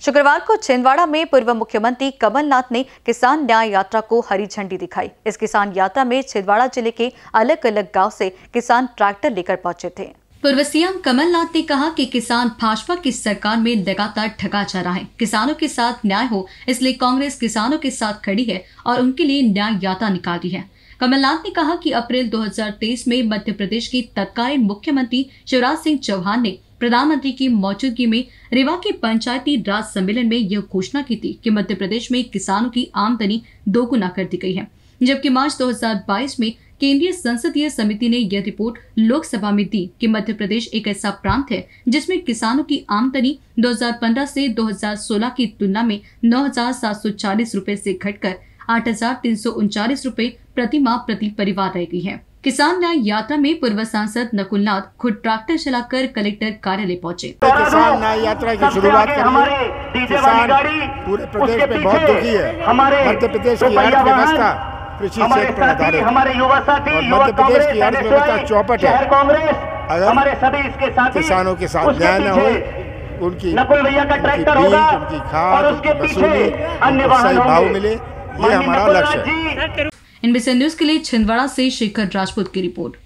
शुक्रवार को छिंदवाड़ा में पूर्व मुख्यमंत्री कमलनाथ ने किसान न्याय यात्रा को हरी झंडी दिखाई। इस किसान यात्रा में छिंदवाड़ा ज़िले के अलग अलग गाँव से किसान ट्रैक्टर लेकर पहुँचे थे। पूर्व सीएम कमलनाथ ने कहा कि किसान भाजपा की सरकार में लगातार ठगा जा रहा है। किसानों के साथ न्याय हो, इसलिए कांग्रेस किसानों के साथ खड़ी है और उनके लिए न्याय यात्रा निकाली है। कमलनाथ ने कहा कि अप्रैल 2023 में मध्य प्रदेश की तत्कालीन मुख्यमंत्री शिवराज सिंह चौहान ने प्रधानमंत्री की मौजूदगी में रेवा के पंचायती राज सम्मेलन में यह घोषणा की थी कि मध्य प्रदेश में किसानों की आमदनी दोगुना कर दी गई है। जबकि मार्च 2022 में केंद्रीय संसदीय समिति ने यह रिपोर्ट लोकसभा में दी कि मध्य प्रदेश एक ऐसा प्रांत है जिसमें किसानों की आमदनी 2015 से 2016 की तुलना में नौ रुपए से घटकर आठ हज़ार तीन सौ उनचालीस रूपए प्रति माह प्रति परिवार रह गई है। किसान न्याय यात्रा में पूर्व सांसद नकुलनाथ खुद ट्रैक्टर चलाकर कलेक्टर कार्यालय पहुँचे। किसान न्याय यात्रा की शुरुआत किसान पूरे प्रदेश में बहुत दुखी है। मध्य प्रदेश की अर्थव्यवस्था कृषि क्षेत्र पर आधारित हमारे युवा साथी और मध्य प्रदेश की अर्थव्यवस्था चौपट है। अगर हमारे सभी इसके साथ किसानों के साथ न्याय न हो उनकी नकुल भैया का ट्रैक्टर होगा उनकी खाद उनकी वसूली सही भाव मिले ये हमारा लक्ष्य है। इनबीसी न्यूज़ के लिए छिंदवाड़ा से शेखर राजपूत की रिपोर्ट।